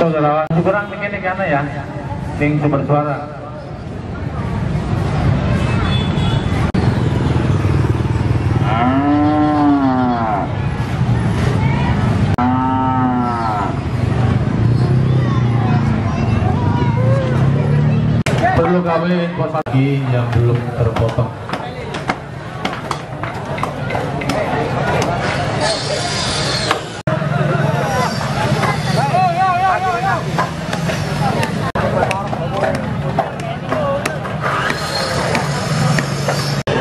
Saudara, kurang begini karena ya, sing sumber suara. Perlu kami informasi yang belum terpotong.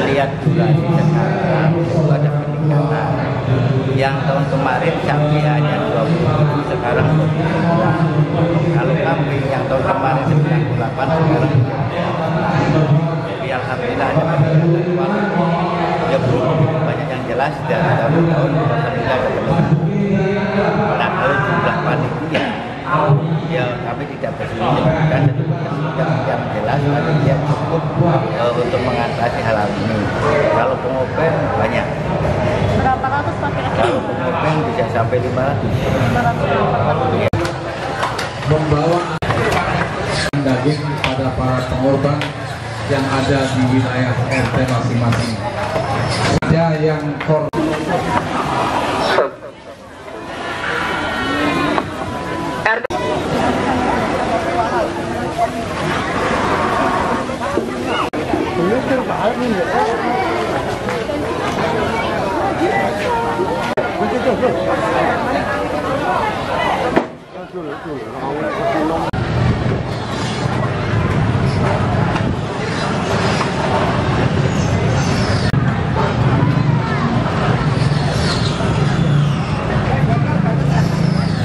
lihat durasi sekarang itu ada peningkatan yang tahun kemarin sapi hanya 20 sekarang 20 kalau kambing yang tahun kemarin 98 sekarang alhamdulillah ada ya belum banyak yang jelas dari tahun ke tahun alhamdulillah ada peningkatan nah kalau jumlah panitia ya kami tidak dan tidak tidak jelas tapi dia cukup eh, untuk mengatasi hal hal ini. Kalau pengopen banyak. Berapa ratus Pak kira-kira? kalau pengopen bisa sampai 500 membawa daging pada para pengorban yang ada di wilayah RT masing-masing. Ada yang kor.